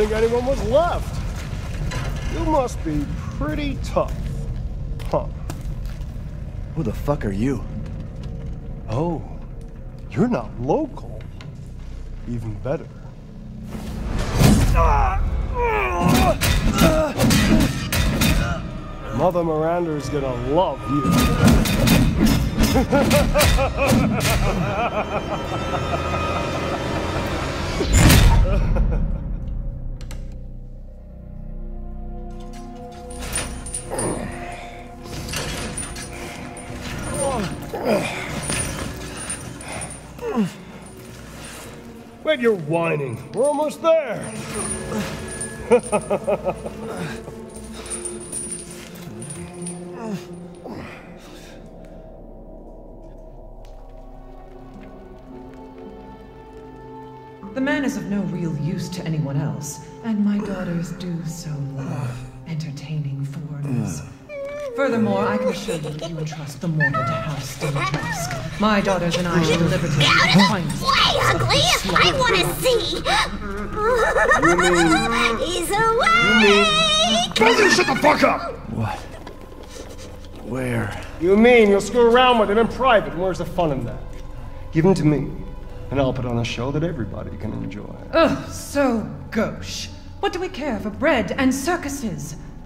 think anyone was left. You must be pretty tough. Huh. Who the fuck are you? Oh, you're not local. Even better. Mother Miranda's gonna love you. whining. We're almost there. The man is of no real use to anyone else, and my daughters do so love entertaining foreigners. Furthermore, I can assure you that you entrust the mortal to House Dimitrescu. My daughters and I shall deliver to you the finest. Way ugly! I want to see! He's awake! Both of you shut the fuck up! What? Where? You mean you'll screw around with him in private, where's the fun in that? Give him to me, and I'll put on a show that everybody can enjoy. Ugh, so gauche. What do we care for bread and circuses?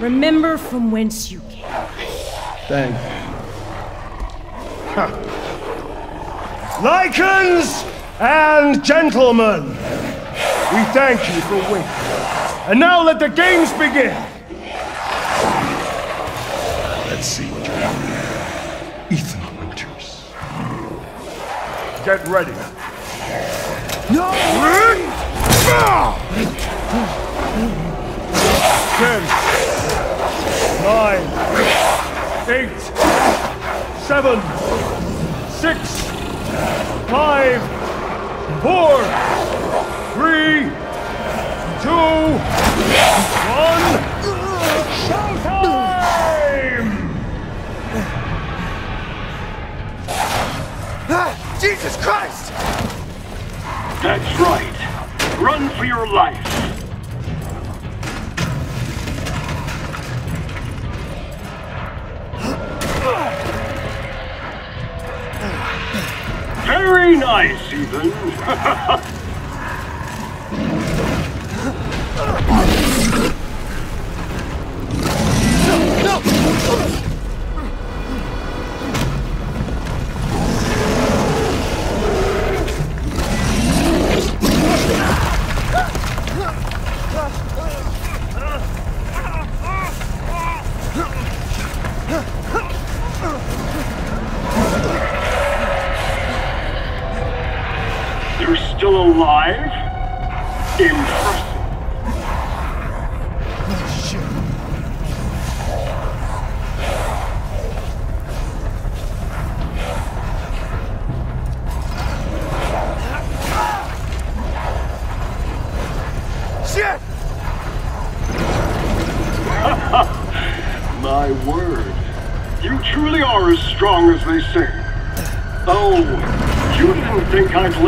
Remember from whence you came. Thank you. Huh. Lycans and gentlemen, we thank you for waiting. And now let the games begin! Let's see what you're doing. Ethan Winters. Get ready. No! Ah! Ten, nine, eight, seven, six, five, four, three, two, one. Showtime! Ah, Jesus Christ! That's right. Run for your life. Very nice, Ethan. You're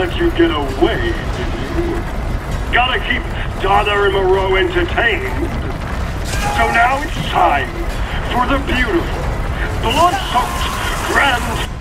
let you get away, did you? Gotta keep Donna and Moreau entertained. So now it's time for the beautiful, blood-soaked, grand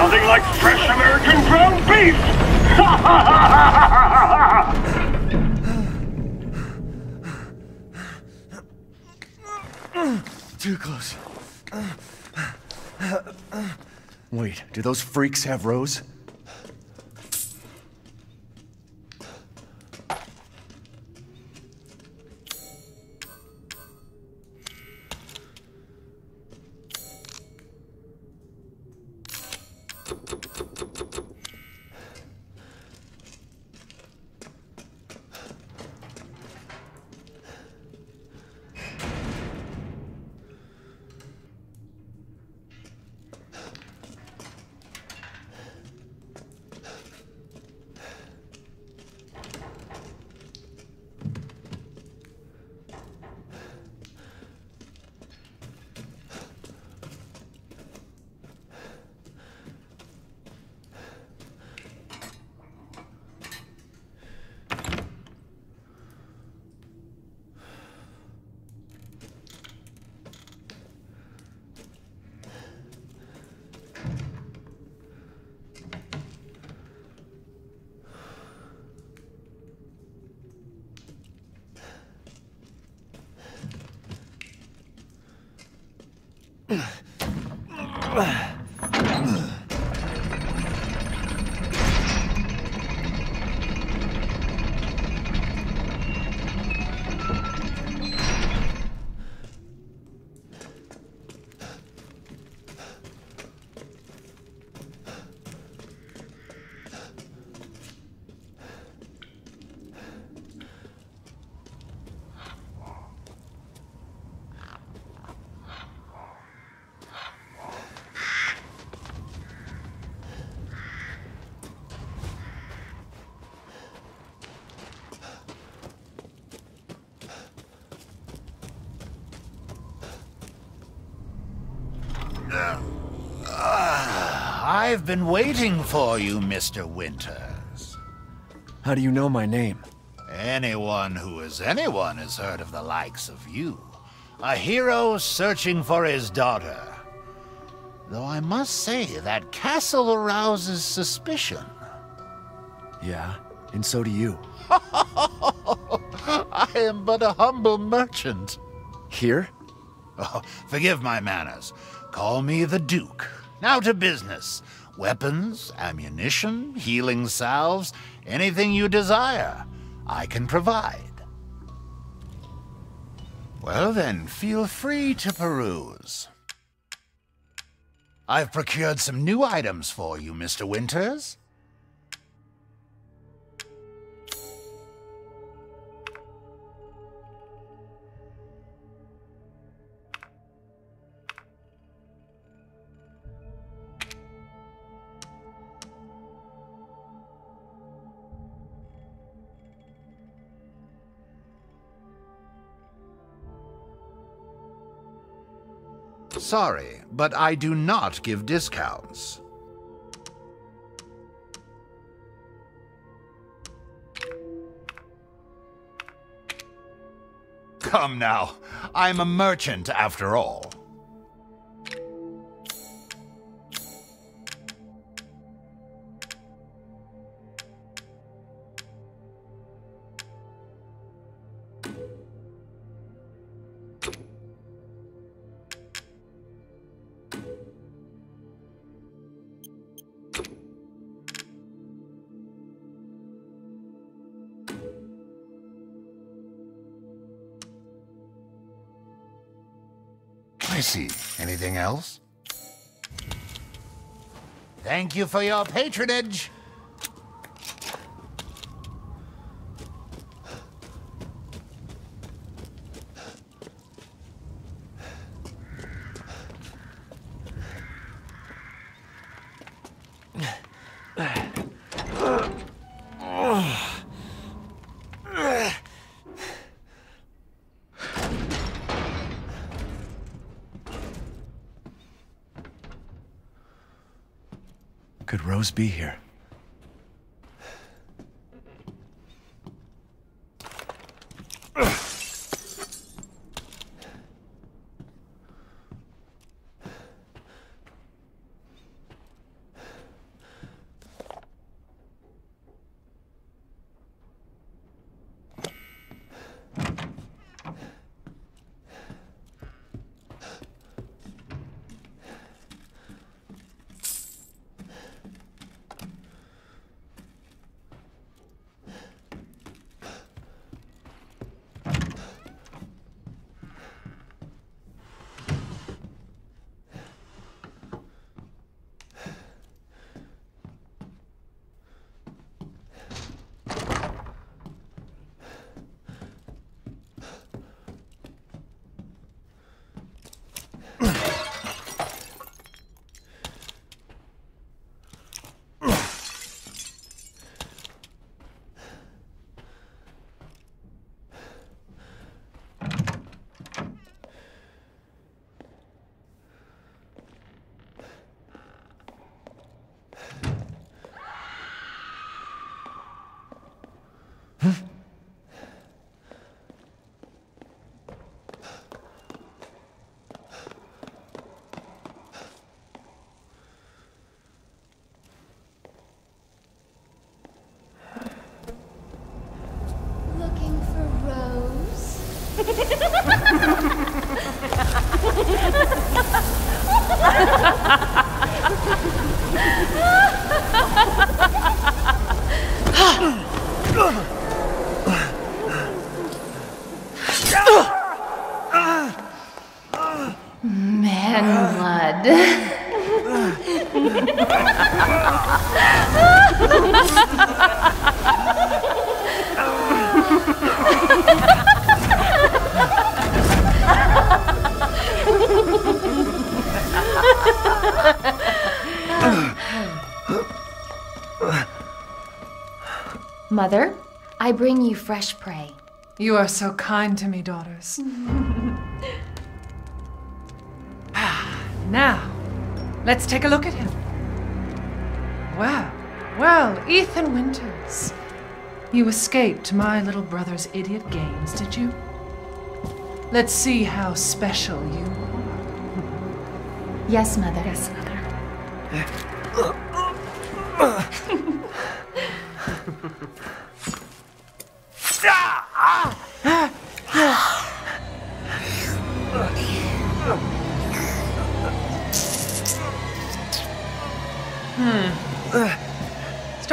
Nothing like fresh American ground beef! Too close. Wait, do those freaks have Rose? I've been waiting for you, Mr. Winters. How do you know my name? Anyone who is anyone has heard of the likes of you. A hero searching for his daughter. Though I must say, that castle arouses suspicion. Yeah, and so do you. I am but a humble merchant. Here? Oh, forgive my manners. Call me the Duke. Now to business. Weapons, ammunition, healing salves, anything you desire, I can provide. Well then, feel free to peruse. I've procured some new items for you, Mr. Winters. sorry, but I do not give discounts. Come now, I'm a merchant after all. I see. Anything else? Thank you for your patronage. Rose be here? Looking for Rose? Bring you fresh prey. You are so kind to me, daughters. Ah, now, let's take a look at him. Well, well, Ethan Winters. You escaped my little brother's idiot games, did you? Let's see how special you are. Yes, Mother. Yes,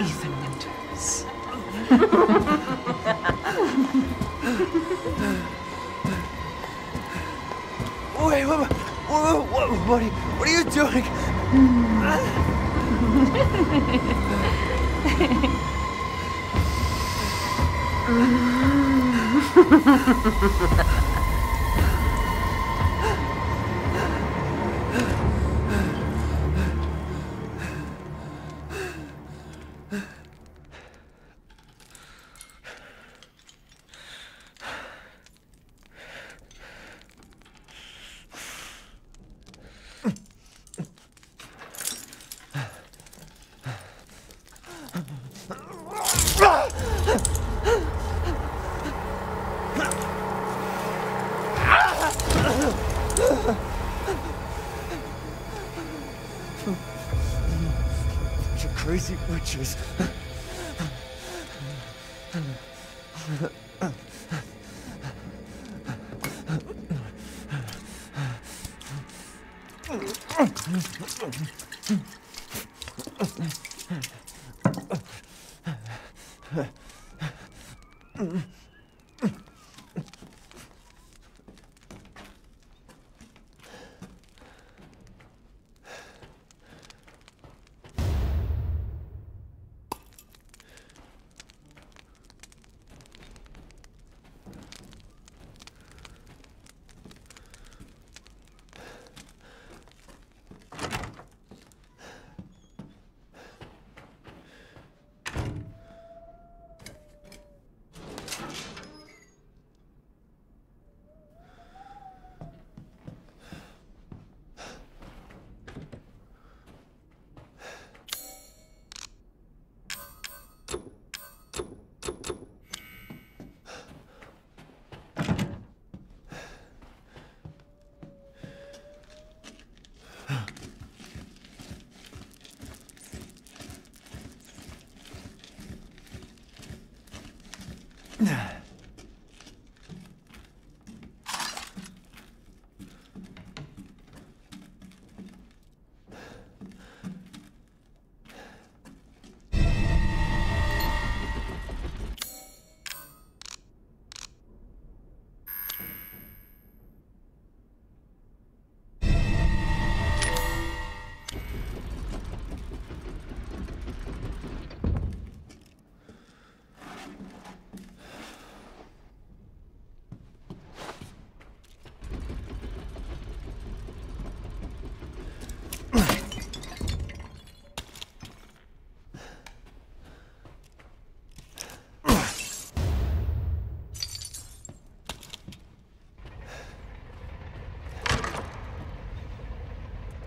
Ethan Winters. Wait, what, what, what, what, are you, what are you doing? crazy 嗯。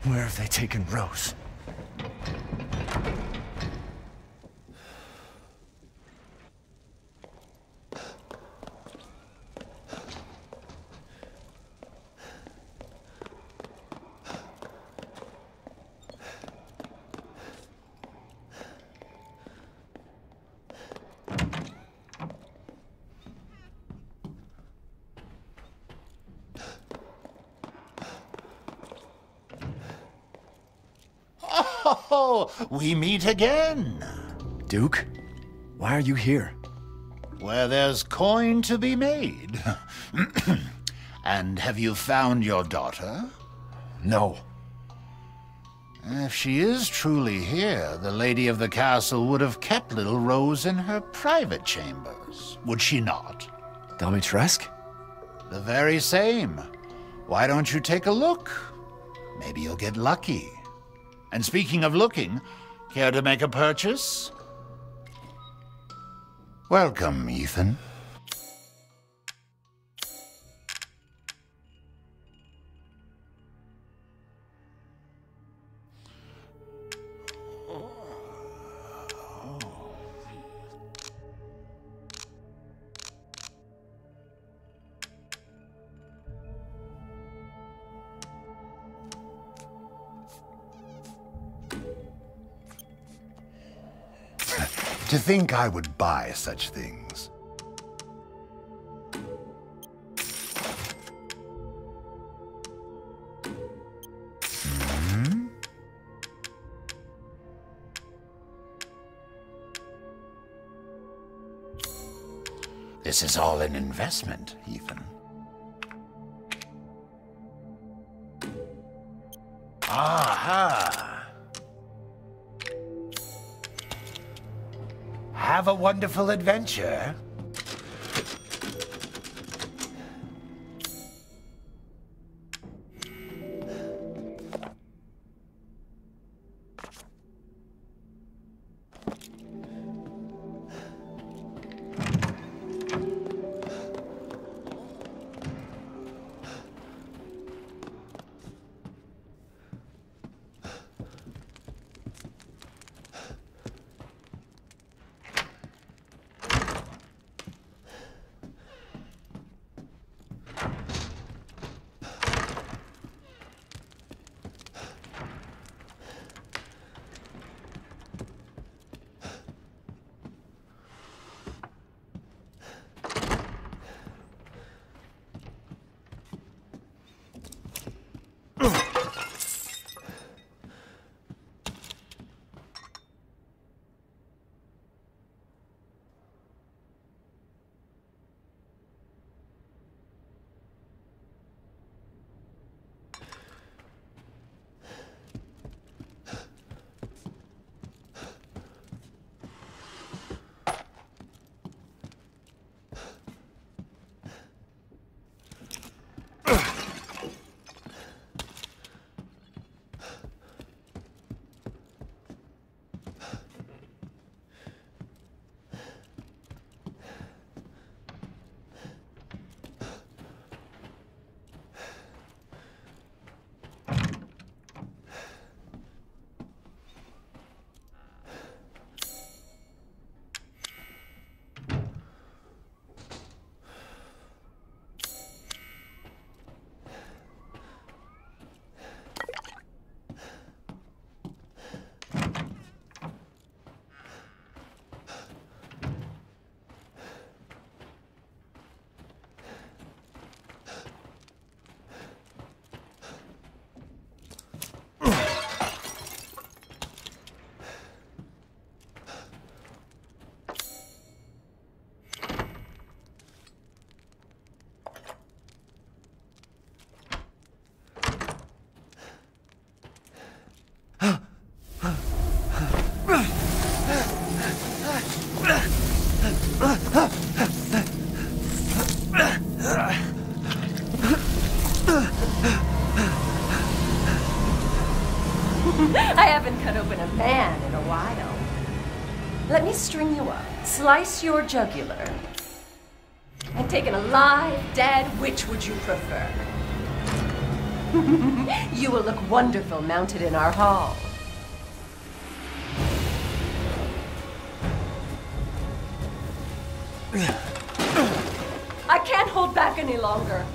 Where have they taken Rose? Oh, we meet again. Duke? Why are you here? Where there's coin to be made. and have you found your daughter? No. If she is truly here, the lady of the castle would have kept little Rose in her private chambers, would she not? Dimitrescu? The very same. Why don't you take a look? Maybe you'll get lucky. And speaking of looking, care to make a purchase? Welcome, Ethan. Think I would buy such things. Hmm? This is all an investment, Ethan. Aha! Have a wonderful adventure. Me string you up, slice your jugular, and take an alive, dead, which would you prefer? you will look wonderful mounted in our hall. I can't hold back any longer.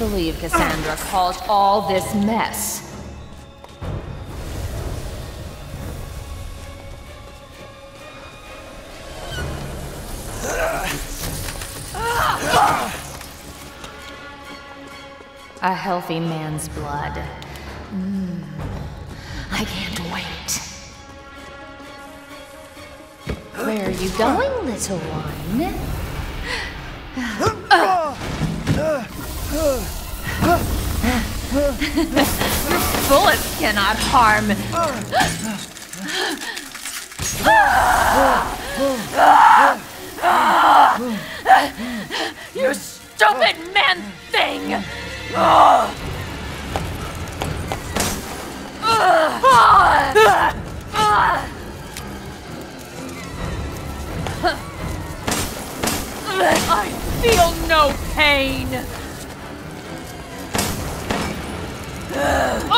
Believe Cassandra caused all this mess. A healthy man's blood. Mm. I can't wait. Where are you going, little one? Bullets cannot harm. you stupid man thing! I feel no pain! This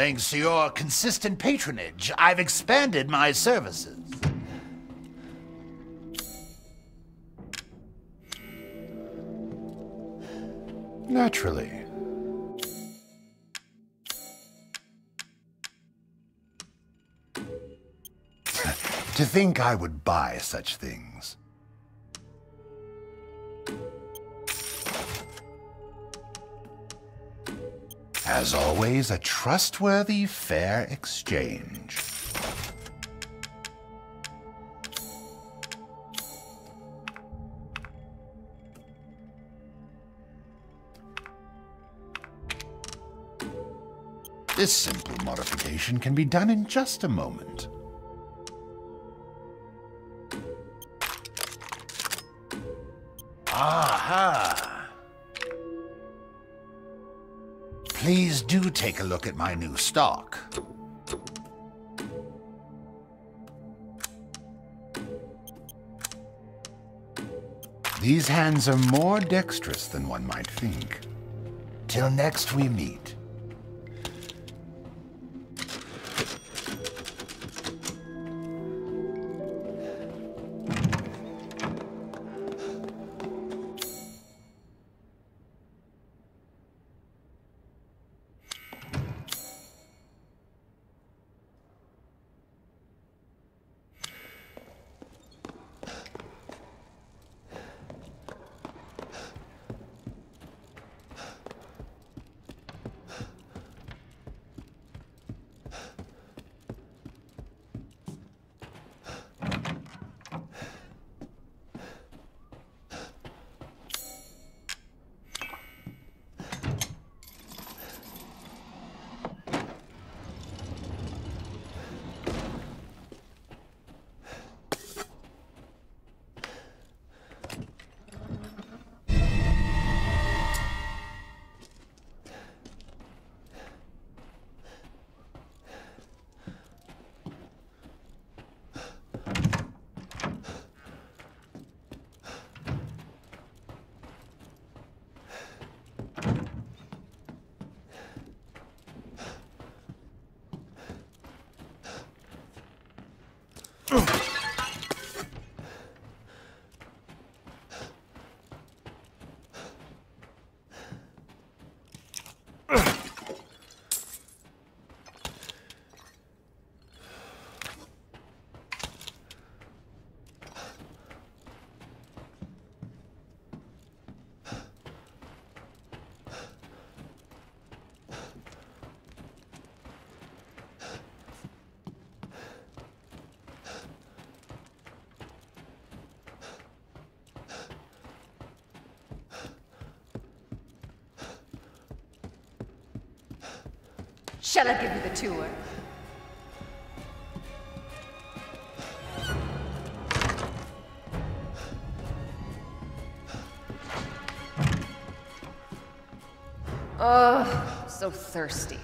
Thanks to your consistent patronage, I've expanded my services. Naturally. To think I would buy such things. As always, a trustworthy, fair exchange. This simple modification can be done in just a moment. Take a look at my new stock. These hands are more dexterous than one might think. Till next we meet. Shall I give you the tour? Oh, so thirsty.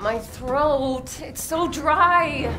My throat, it's so dry.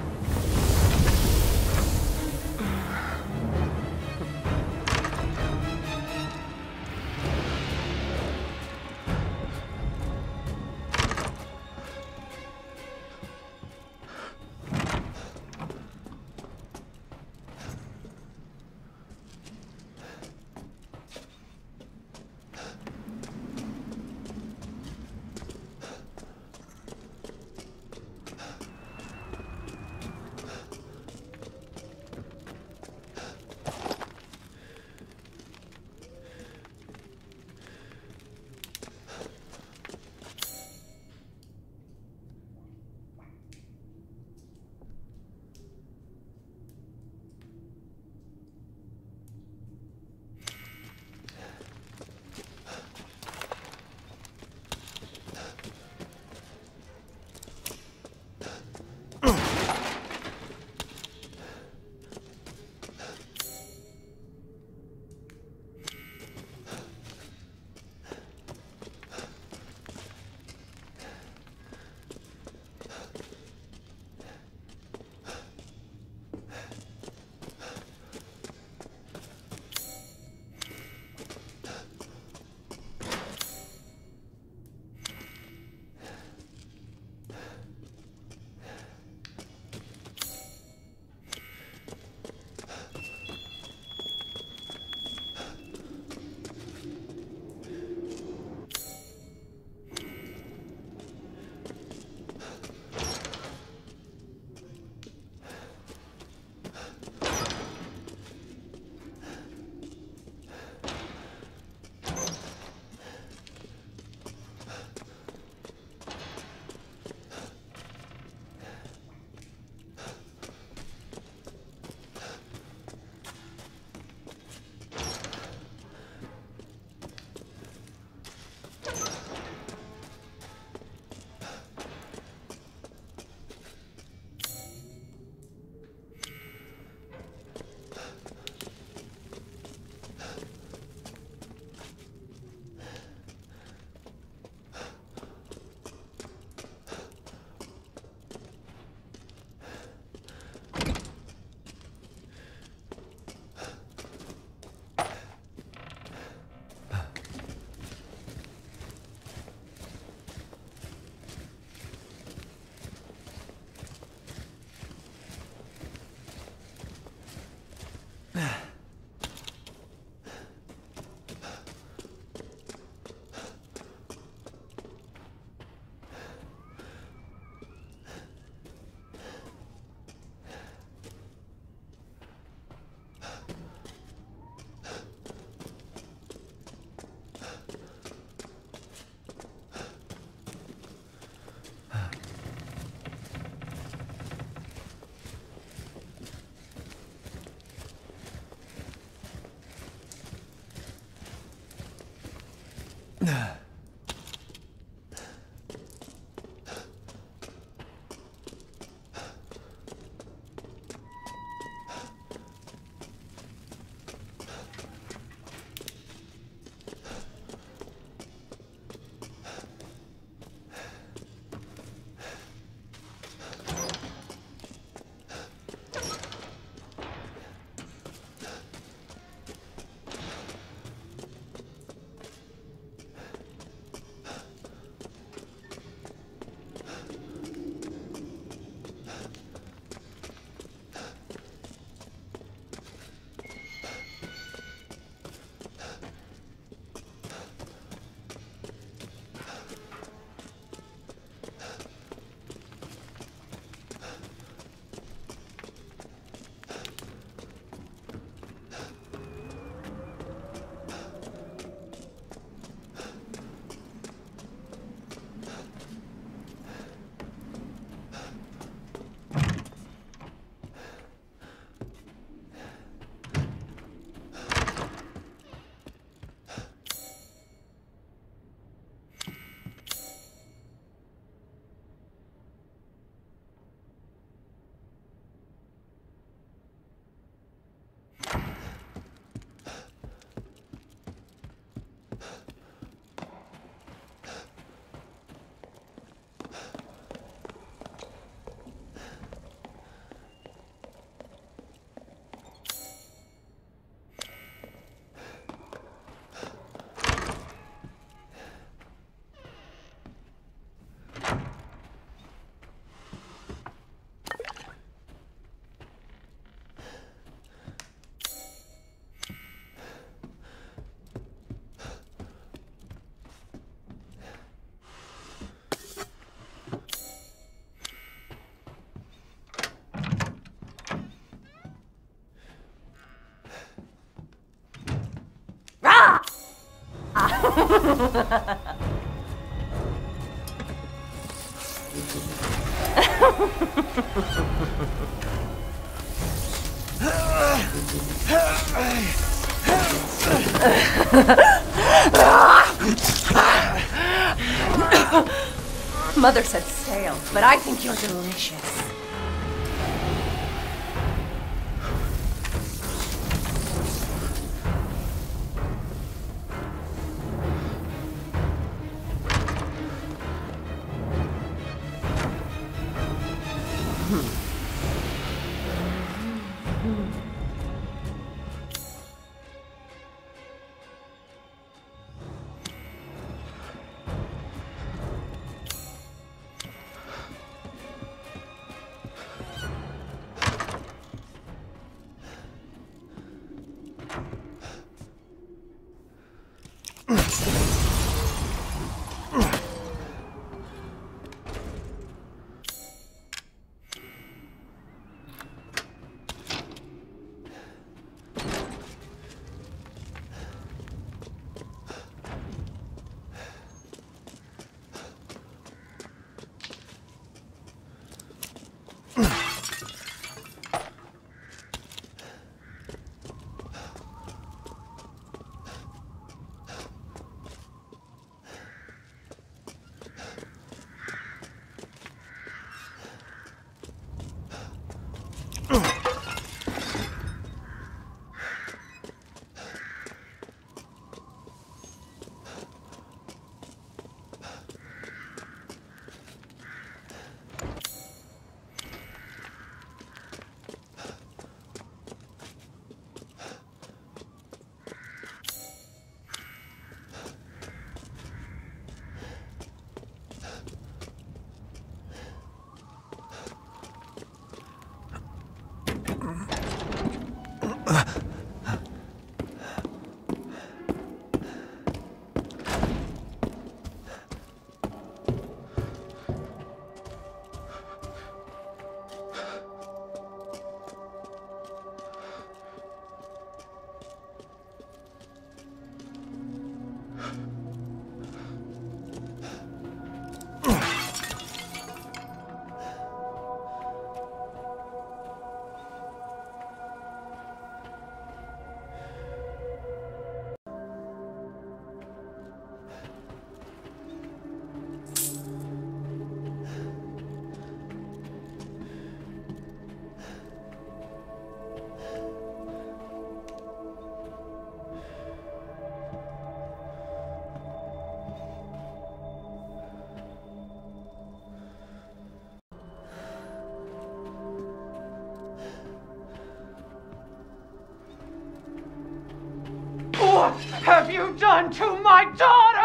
Mother said stale, but I think you're delicious. What have you done to my daughter?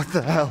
What the hell?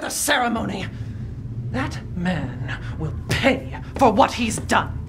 the ceremony! That man will pay for what he's done.